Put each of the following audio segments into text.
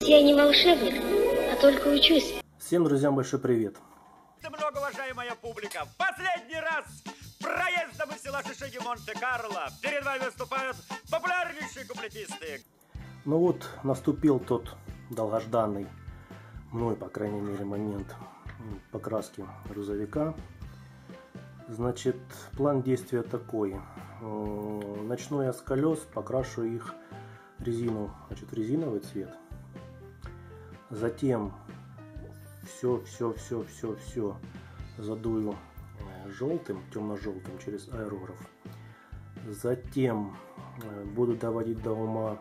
Я не волшебник, а только учусь. Всем друзьям большой привет. Многоуважаемая публика, в последний раз проездом из села Шишиги Монте-Карло перед вами выступают популярнейшие куплетисты. Ну вот, наступил тот долгожданный, мной, по крайней мере, момент покраски грузовика. Значит, план действия такой. Начну я с колес, покрашу их резину, значит, резиновый цвет. Затем все, все, все, все, все задую э, желтым, темно-желтым через аэрограф. Затем э, буду доводить до ума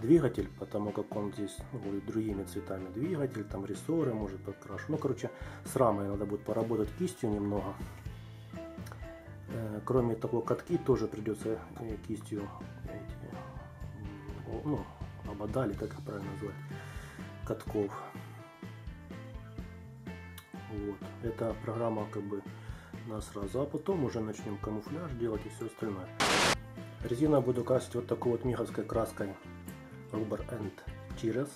двигатель, потому как он здесь ну, будет другими цветами двигатель, там рессоры, может подкрашу. Ну, короче, с рамой надо будет поработать кистью немного. Э, кроме такой катки тоже придется кистью эти, ну, обода, или как правильно назвать, катков. Вот. Это программа как бы на сразу, а потом уже начнем камуфляж делать и все остальное. Резина буду красить вот такой вот миговской краской Rubber and Cheers.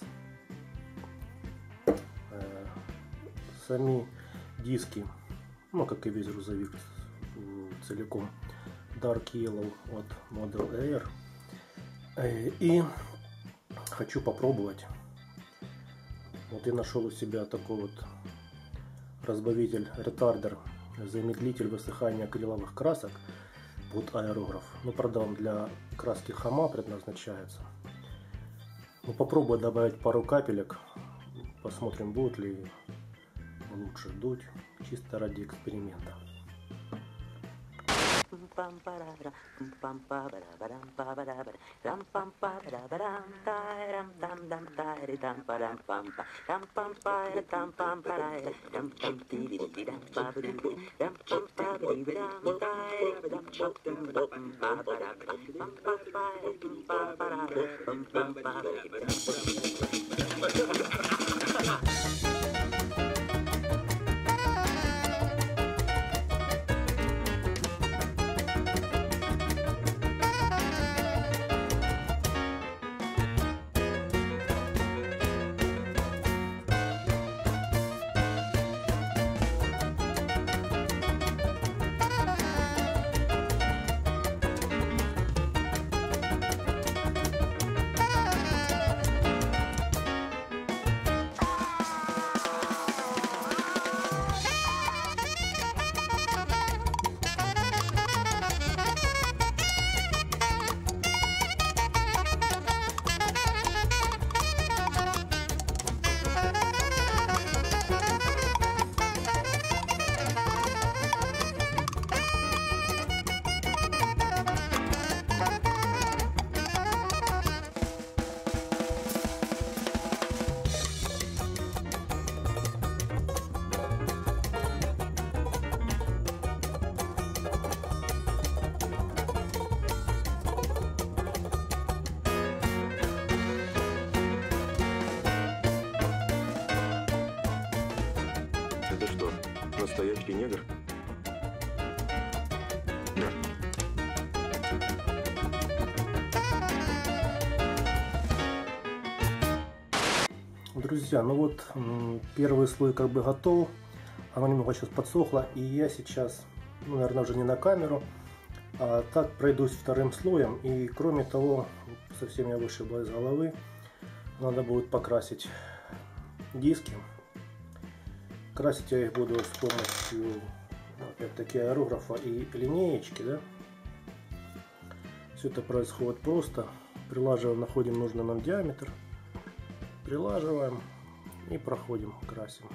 Э, сами диски, ну как и весь грузовик целиком, Dark Yellow от Model Air. Э, и хочу попробовать. Вот я нашел у себя такой вот разбавитель ретардер, замедлитель высыхания акриловых красок под аэрограф. Ну, правда, он для краски хама предназначается. Ну, попробую добавить пару капелек. Посмотрим, будет ли лучше дуть, чисто ради эксперимента pam para pam pa para para pa para para ram pam pa para para ta ram tam dam ta ri tam para pam pa ram pam pa ra tam pam para ram tam ti ri ti ram pa ri ram pam pa ri ram ta ri ram chok tum dop pa para pam pa pa ri pam pa para pam pam pa ri ram pa ram pa Друзья, ну вот первый слой как бы готов. Оно немного сейчас подсохло. И я сейчас, ну, наверное, уже не на камеру, а так пройдусь вторым слоем. И кроме того, совсем я вышибла из головы, надо будет покрасить диски. Красить я их буду с помощью опять-таки аэрографа и линеечки. Да? Все это происходит просто. Прилаживаем, находим нужный нам диаметр. Прилаживаем и проходим, красим.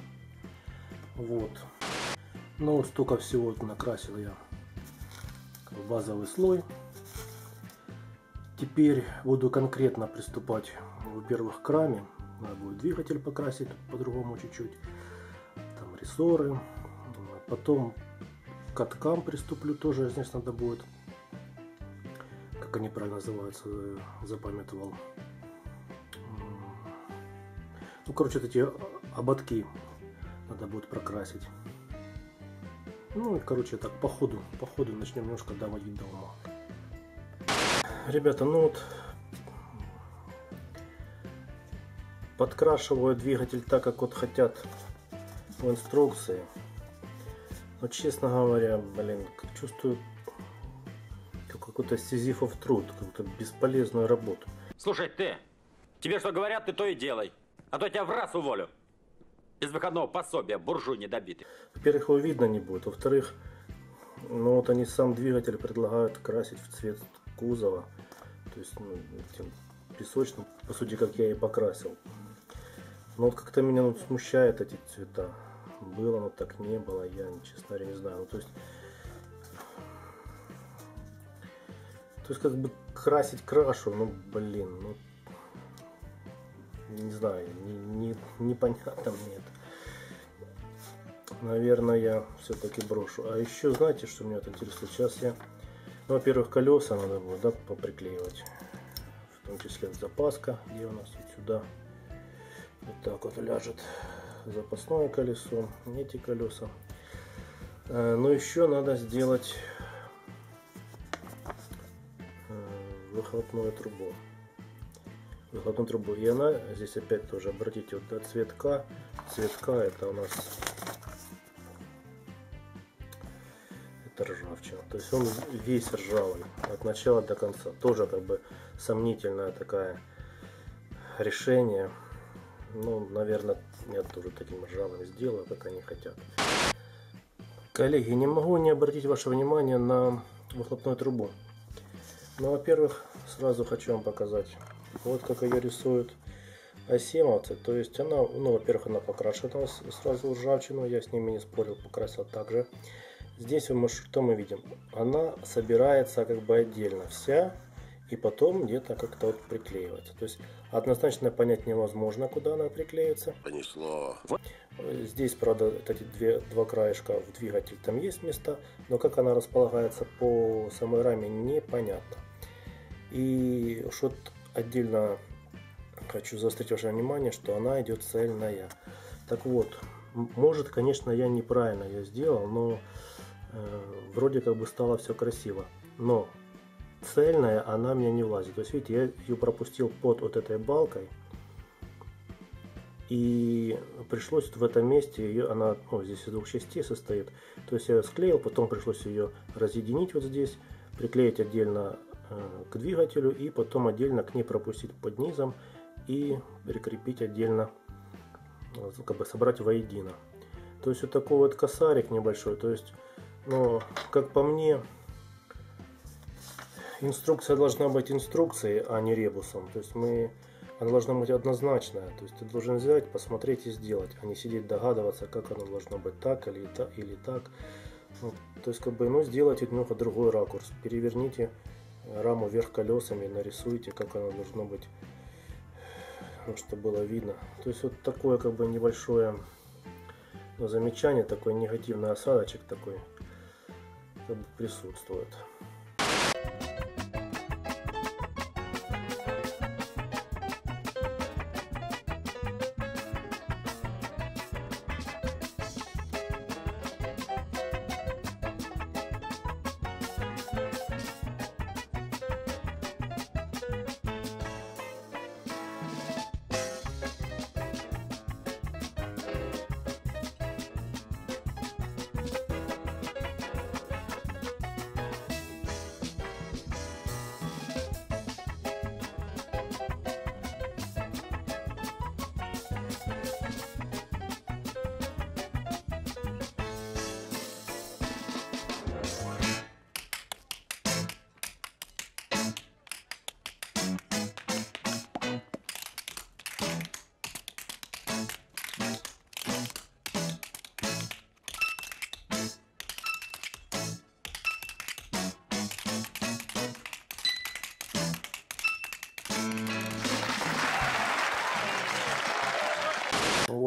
Вот. Ну, столько всего накрасил я базовый слой. Теперь буду конкретно приступать, во-первых, к раме. Надо будет двигатель покрасить по-другому чуть-чуть рессоры. Потом к каткам приступлю тоже, здесь надо будет, как они правильно называются, запамятовал. Ну, короче, вот эти ободки надо будет прокрасить. Ну и, короче, так, по ходу, по ходу начнем немножко доводить до ума. Ребята, ну вот, подкрашиваю двигатель так, как вот хотят в инструкции. Но, честно говоря, блин, чувствую как какой-то сизифов труд, какую-то бесполезную работу. Слушай, ты, тебе что говорят, ты то и делай. А то я тебя в раз уволю. Без выходного пособия, буржуй недобитый. Во-первых, его видно не будет. Во-вторых, ну вот они сам двигатель предлагают красить в цвет кузова. То есть ну, этим песочным, по сути, как я и покрасил. Но вот как-то меня ну, смущает эти цвета. Было, но так не было, я, честно говоря, не знаю. Ну, то есть, то есть как бы красить крашу, ну блин, ну не знаю, не, не, мне это. Наверное, я все-таки брошу. А еще, знаете, что меня интересует? Сейчас я, ну, во-первых, колеса надо будет, да, поприклеивать. В том числе запаска, где у нас вот сюда. Вот так вот ляжет запасное колесо, эти колеса. А, но еще надо сделать э, выхлопную трубу выхлопную трубу. И она здесь опять тоже, обратите, вот цветка. Цветка это у нас это ржавчина. То есть он весь ржавый от начала до конца. Тоже как бы сомнительное такое решение. Ну, наверное, я тоже таким ржавым сделаю, как они хотят. Коллеги, не могу не обратить ваше внимание на выхлопную трубу. Ну, во-первых, сразу хочу вам показать вот как ее рисуют асимовцы. То есть она, ну, во-первых, она покрашена сразу ржавчину. Я с ними не спорил, покрасил также. Здесь мы, что мы видим? Она собирается как бы отдельно вся. И потом где-то как-то вот приклеивается. То есть однозначно понять невозможно, куда она приклеится. Понесло. Здесь, правда, эти две, два краешка в двигатель там есть места, но как она располагается по самой раме, непонятно. И что отдельно хочу заострить ваше внимание, что она идет цельная. Так вот, может, конечно, я неправильно ее сделал, но э, вроде как бы стало все красиво. Но цельная она мне не влазит. То есть, видите, я ее пропустил под вот этой балкой. И пришлось в этом месте ее, она ну, здесь из двух частей состоит. То есть я ее склеил, потом пришлось ее разъединить вот здесь, приклеить отдельно к двигателю и потом отдельно к ней пропустить под низом и прикрепить отдельно, э, как бы собрать воедино. То есть вот такой вот косарик небольшой. То есть, ну, как по мне, инструкция должна быть инструкцией, а не ребусом. То есть мы, она должна быть однозначная. То есть ты должен взять, посмотреть и сделать, а не сидеть догадываться, как оно должно быть так или так. Или так. Ну, то есть как бы, ну, сделайте немного другой ракурс. Переверните раму вверх колесами, нарисуйте, как она должно быть, ну, чтобы было видно. То есть вот такое как бы небольшое ну, замечание, такой негативный осадочек такой как бы присутствует.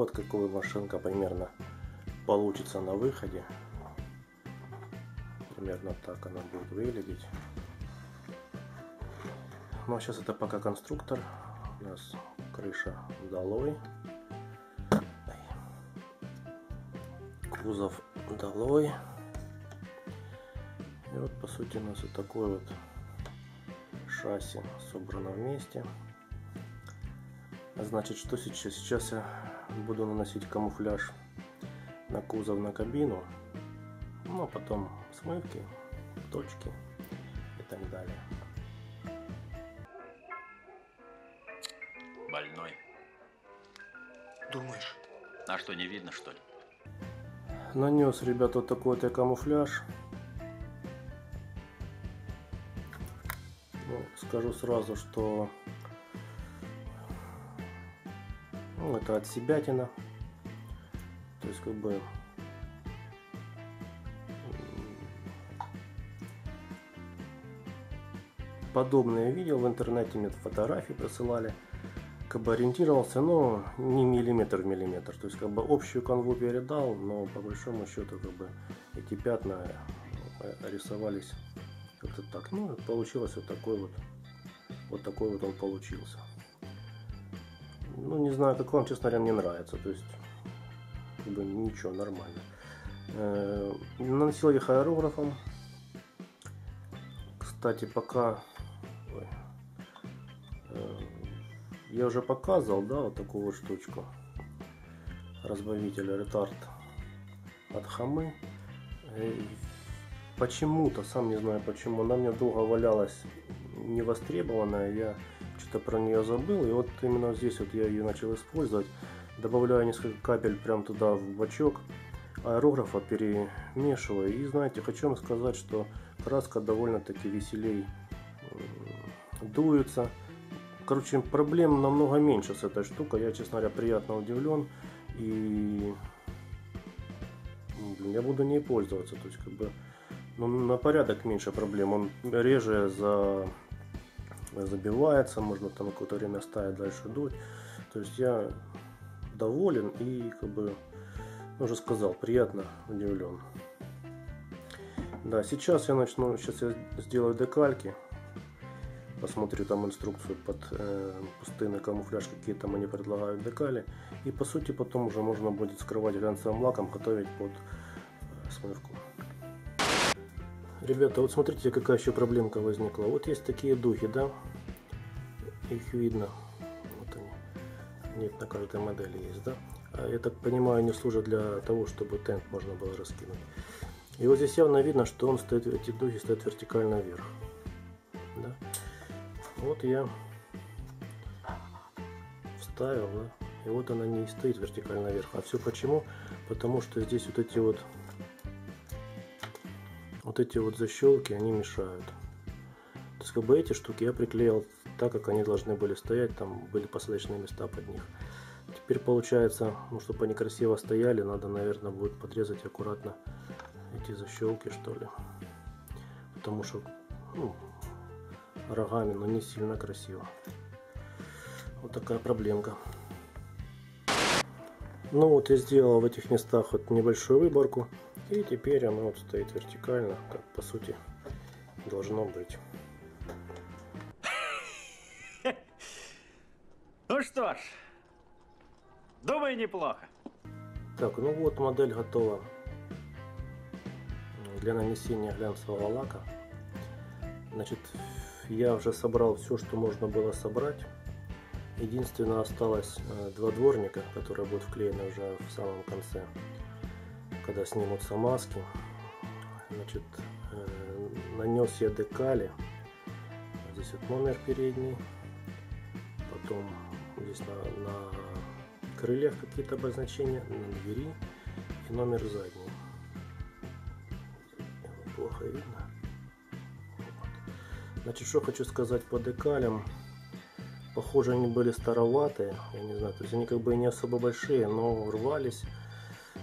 Вот какой машинка примерно получится на выходе. Примерно так она будет выглядеть. Ну а сейчас это пока конструктор. У нас крыша долой. Кузов долой. И вот по сути у нас вот такой вот шасси собрано вместе. Значит, что сейчас? Сейчас я буду наносить камуфляж на кузов, на кабину. Ну, а потом смывки, точки и так далее. Больной. Думаешь? А что, не видно, что ли? Нанес, ребят, вот такой вот я камуфляж. Ну, скажу сразу, что ну, это от себятина. То есть как бы подобное видел в интернете, мне фотографии присылали. Как бы ориентировался, но не миллиметр в миллиметр. То есть как бы общую канву передал, но по большому счету как бы эти пятна э, рисовались как-то так. Ну, получилось вот такой вот, вот такой вот он получился. Ну, не знаю, как вам, честно говоря, мне нравится. То есть, как ничего, нормально. Э, наносил их аэрографом. Кстати, пока... Ой. Э, я уже показывал, да, вот такую вот штучку. Разбавитель ретард от Хамы. Э, Почему-то, сам не знаю почему, она мне долго валялась невостребованная. Я что-то про нее забыл. И вот именно здесь вот я ее начал использовать. Добавляю несколько капель прям туда в бачок аэрографа, перемешиваю. И знаете, хочу вам сказать, что краска довольно-таки веселей дуется. Короче, проблем намного меньше с этой штукой. Я, честно говоря, приятно удивлен. И я буду ней пользоваться. То есть, как бы, ну, на порядок меньше проблем. Он реже за... забивается, можно там какое-то время ставить, дальше дуть. То есть я доволен и, как бы, ну, уже сказал, приятно удивлен. Да, сейчас я начну, сейчас я сделаю декальки. Посмотрю там инструкцию под э, пустынный камуфляж, какие там они предлагают декали. И по сути потом уже можно будет скрывать глянцевым лаком, готовить под э, смывку. Ребята, вот смотрите, какая еще проблемка возникла. Вот есть такие духи, да? Их видно. Вот они. Нет, на каждой модели есть, да? А я так понимаю, они служат для того, чтобы тент можно было раскинуть. И вот здесь явно видно, что он стоит, эти духи стоят вертикально вверх. Да? Вот я вставил, да? И вот она не стоит вертикально вверх. А все почему? Потому что здесь вот эти вот вот эти вот защелки, они мешают. То есть как бы эти штуки я приклеил так, как они должны были стоять, там были посадочные места под них. Теперь получается, ну, чтобы они красиво стояли, надо, наверное, будет подрезать аккуратно эти защелки, что ли. Потому что, ну, рогами, но не сильно красиво. Вот такая проблемка. Ну вот я сделал в этих местах вот небольшую выборку. И теперь оно вот стоит вертикально, как по сути должно быть. Ну что ж, думаю, неплохо. Так, ну вот модель готова для нанесения глянцевого лака. Значит, я уже собрал все, что можно было собрать. Единственное, осталось э, два дворника, которые будут вклеены уже в самом конце когда снимутся маски. Значит, э, нанес я декали. Здесь вот номер передний. Потом здесь на, на крыльях какие-то обозначения, на двери и номер задний. Плохо видно. Значит, что хочу сказать по декалям. Похоже, они были староватые, я не знаю, то есть они как бы не особо большие, но рвались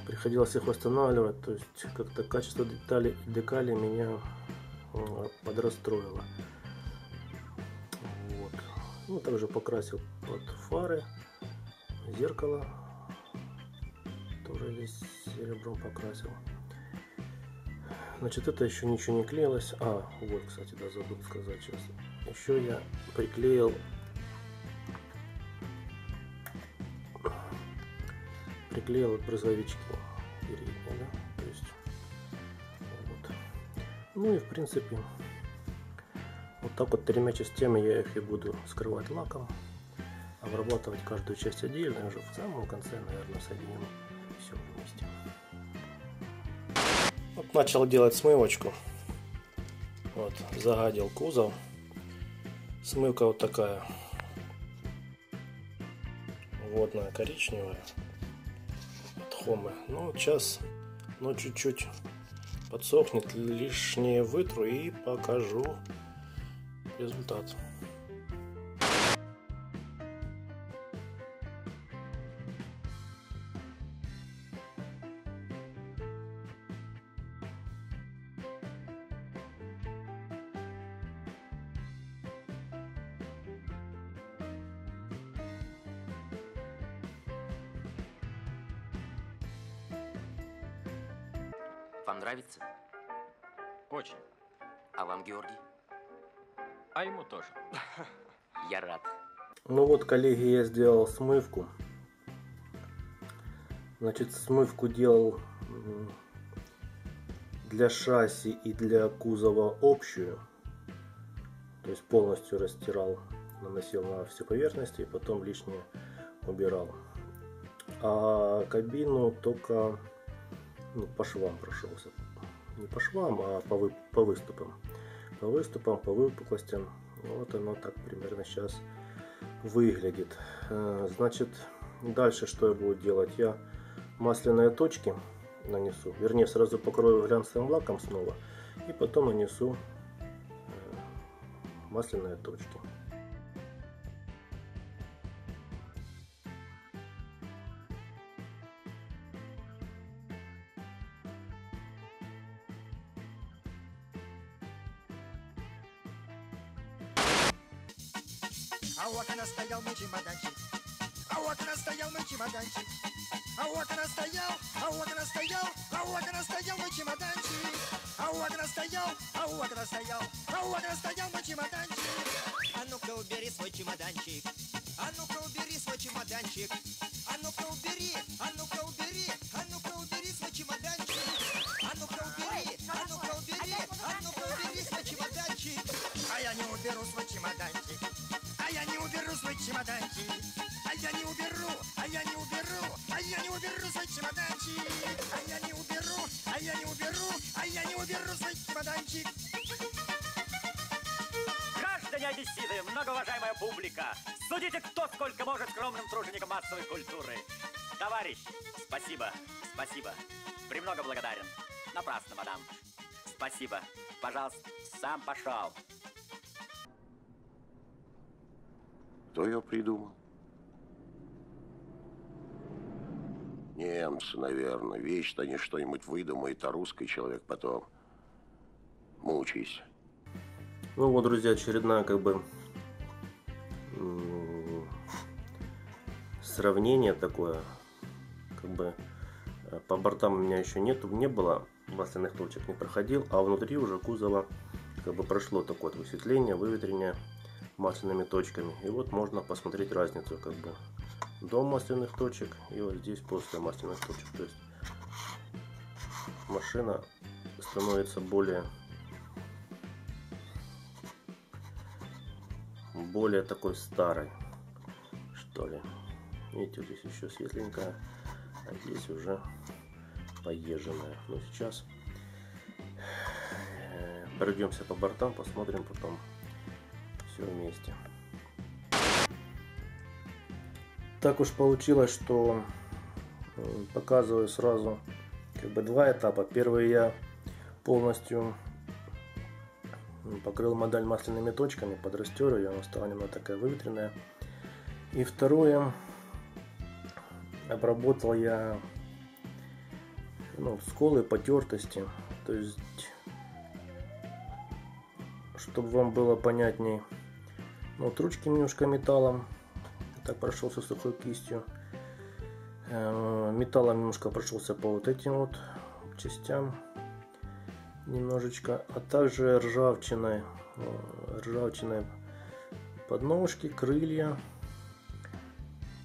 приходилось их восстанавливать, то есть как-то качество деталей декали меня подрастроило. Вот. Ну, также покрасил под фары, зеркало, тоже здесь серебром покрасил. Значит, это еще ничего не клеилось. А, вот, кстати, да, забыл сказать сейчас. Еще я приклеил приклеил вот брызговички передние, да, то есть вот. Ну и в принципе вот так вот тремя частями я их и буду скрывать лаком, обрабатывать каждую часть отдельно, уже в самом конце, наверное, соединим все вместе. Вот начал делать смывочку. Вот, загадил кузов. Смывка вот такая. Водная, коричневая. Хомы. Ну, сейчас, ну, чуть-чуть подсохнет, лишнее вытру и покажу результат. Вам нравится? Очень. А вам, Георгий? А ему тоже. Я рад. Ну вот, коллеги, я сделал смывку. Значит, смывку делал для шасси и для кузова общую. То есть полностью растирал, наносил на все поверхности и потом лишнее убирал. А кабину только ну, по швам прошелся. Не по швам, а по, вы- по выступам. По выступам, по выпуклостям. Вот оно так примерно сейчас выглядит. Э, Значит, дальше что я буду делать? Я масляные точки нанесу. Вернее, сразу покрою глянцевым лаком снова. И потом нанесу э, масляные точки. Чемоданчик. А я не уберу, а я не уберу, а я не уберу свой чемоданчик. А я не уберу, а я не уберу, а я не уберу свой чемоданчик. Граждане Одесситы, многоуважаемая публика, судите, кто сколько может скромным труженикам массовой культуры. Товарищ, спасибо, спасибо. Премного благодарен. Напрасно, мадам. Спасибо. Пожалуйста, сам пошел. Кто ее придумал? Немцы, наверное. Вечно они что-нибудь выдумают, а русский человек потом мучайся. Ну вот, друзья, очередная как бы сравнение такое. Как бы э, по бортам у меня еще нету, не было масляных точек, не проходил, а внутри уже кузова как бы прошло такое вот высветление, выветрение масляными точками. И вот можно посмотреть разницу как бы до масляных точек и вот здесь после масляных точек. То есть машина становится более более такой старой, что ли. Видите, вот здесь еще светленькая, а здесь уже поезженная. Но сейчас э, пройдемся по бортам, посмотрим потом все вместе. Так уж получилось, что э, показываю сразу как бы два этапа. Первый я полностью покрыл модель масляными точками, подрастер ее, она стала немного такая выветренная. И второе, обработал я ну, сколы, потертости, то есть, чтобы вам было понятней, вот ручки немножко металлом, так прошелся сухой кистью, Э, металлом немножко прошелся по вот этим вот частям, немножечко, а также ржавчиной, э, ржавчиной подножки, крылья,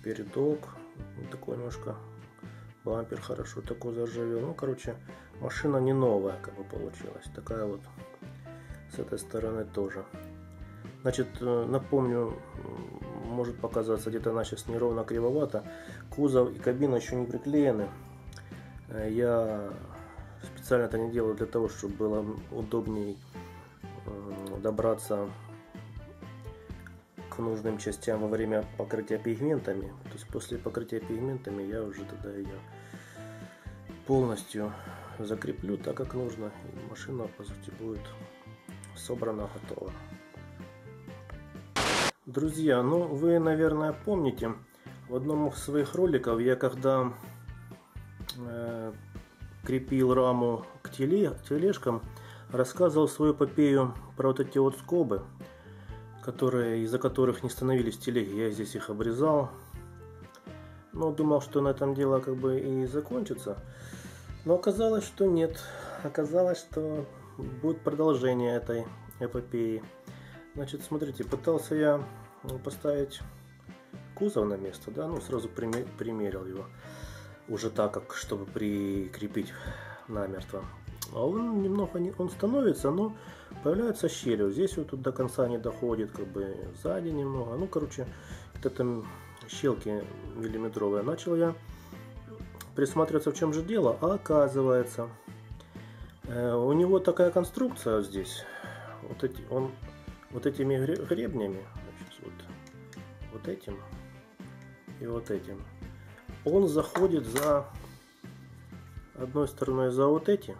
передок, вот такой немножко бампер хорошо такой заржавел. Ну, короче, машина не новая, как бы получилась. Такая вот с этой стороны тоже. Значит, э, напомню, может показаться где-то она сейчас неровно кривовато. Кузов и кабина еще не приклеены. Э, я специально это не делаю для того, чтобы было удобнее добраться к нужным частям во время покрытия пигментами. То есть после покрытия пигментами я уже тогда ее полностью закреплю так, как нужно. И машина, по сути, будет собрана, готова. Друзья, ну вы, наверное, помните, в одном из своих роликов я когда э, крепил раму к теле, тележкам, рассказывал свою эпопею про вот эти вот скобы, которые, из-за которых не становились телеги. Я здесь их обрезал. Но думал, что на этом дело как бы и закончится. Но оказалось, что нет. Оказалось, что будет продолжение этой эпопеи. Значит, смотрите, пытался я поставить кузов на место, да, ну сразу примерил его уже так, как чтобы прикрепить намертво. А он немного не, он становится, но появляется щель. Вот здесь вот тут до конца не доходит, как бы сзади немного. Ну, короче, это там щелки миллиметровые. Начал я присматриваться, в чем же дело. А оказывается, э, у него такая конструкция вот здесь. Вот, эти, он, вот этими гребнями, значит, вот, вот этим и вот этим, он заходит за одной стороной за вот эти,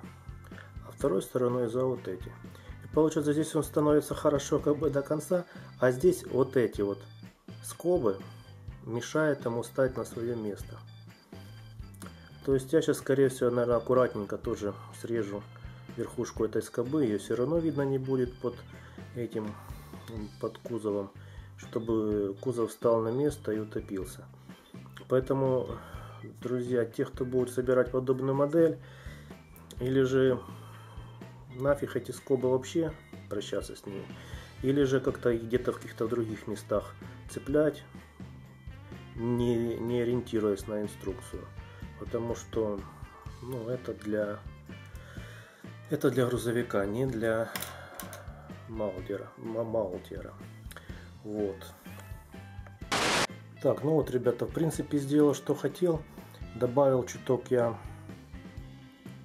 второй стороной за вот эти. И получается здесь он становится хорошо как бы до конца, а здесь вот эти вот скобы мешают ему стать на свое место. То есть я сейчас, скорее всего, наверное, аккуратненько тоже срежу верхушку этой скобы. Ее все равно видно не будет под этим, под кузовом, чтобы кузов встал на место и утопился. Поэтому, друзья, те, кто будет собирать подобную модель, или же нафиг эти скобы вообще прощаться с ними. Или же как-то где-то в каких-то других местах цеплять, не, не ориентируясь на инструкцию. Потому что ну, это для это для грузовика, не для маутера. маутера. Вот. Так, ну вот, ребята, в принципе, сделал, что хотел. Добавил чуток я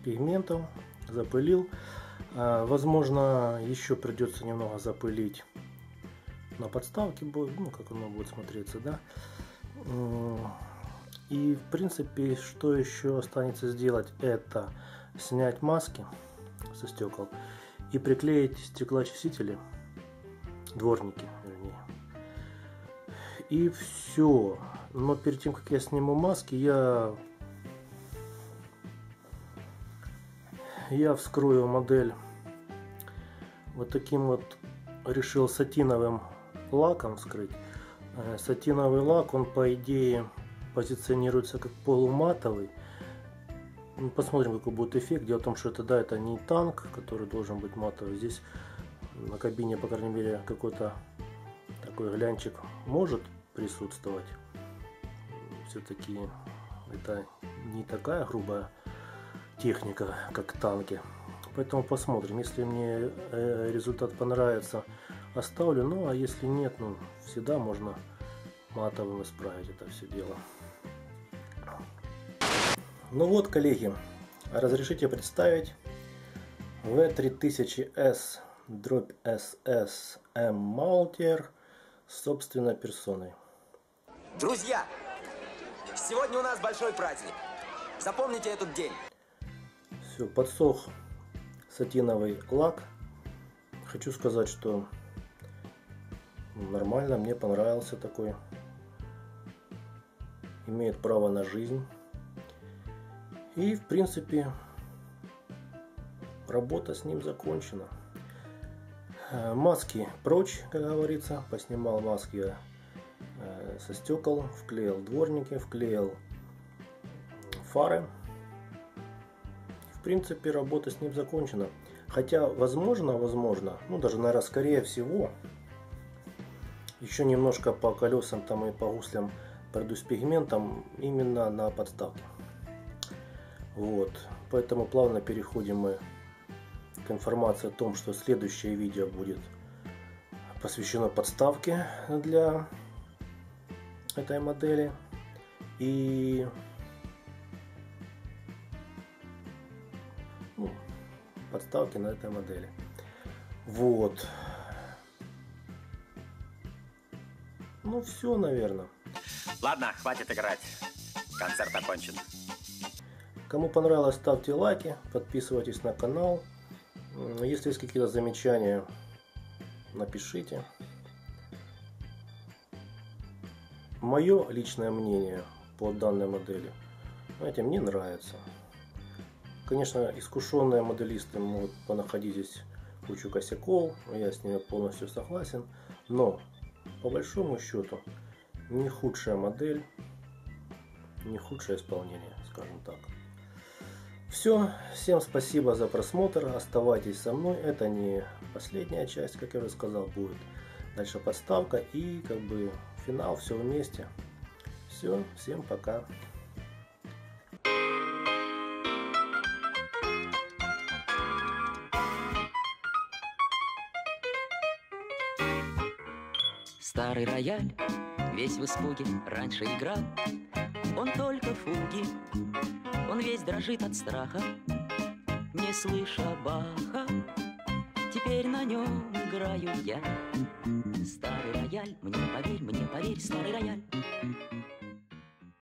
пигментов, запылил. А, возможно, еще придется немного запылить на подставке будет, ну, как оно будет смотреться, да. И, в принципе, что еще останется сделать, это снять маски со стекол и приклеить стеклоочистители, дворники, вернее. И все. Но перед тем, как я сниму маски, я я вскрою модель вот таким вот решил сатиновым лаком вскрыть. Э, сатиновый лак, он по идее позиционируется как полуматовый. Ну, посмотрим, какой будет эффект. Дело в том, что это, да, это не танк, который должен быть матовый. Здесь на кабине, по крайней мере, какой-то такой глянчик может присутствовать. Все-таки это не такая грубая техника, как танки. Поэтому посмотрим. Если мне э, результат понравится, оставлю. Ну, а если нет, ну, всегда можно матовым исправить это все дело. Ну вот, коллеги, разрешите представить V3000S дробь SS M Mounter собственной персоной. Друзья, сегодня у нас большой праздник. Запомните этот день. Все, подсох сатиновый лак. Хочу сказать, что нормально, мне понравился такой. Имеет право на жизнь. И, в принципе, работа с ним закончена. Э, маски прочь, как говорится. Поснимал маски э, со стекол, вклеил дворники, вклеил фары в принципе, работа с ним закончена. Хотя, возможно, возможно, ну даже, наверное, скорее всего, еще немножко по колесам там и по гуслям пройду с пигментом именно на подставке. Вот. Поэтому плавно переходим мы к информации о том, что следующее видео будет посвящено подставке для этой модели. И ну, подставки на этой модели. Вот. Ну все, наверное. Ладно, хватит играть. Концерт окончен. Кому понравилось, ставьте лайки, подписывайтесь на канал. Если есть какие-то замечания, напишите. Мое личное мнение по данной модели, знаете, мне нравится. Конечно, искушенные моделисты могут понаходить здесь кучу косяков, я с ними полностью согласен, но по большому счету не худшая модель, не худшее исполнение, скажем так. Все, всем спасибо за просмотр, оставайтесь со мной, это не последняя часть, как я уже сказал, будет дальше подставка и как бы финал, все вместе. Все, всем пока. Старый рояль, весь в испуге, раньше играл Он только фуги, он весь дрожит от страха Не слыша Баха, теперь на нем играю я. Старый рояль, мне поверь, мне поверь, старый рояль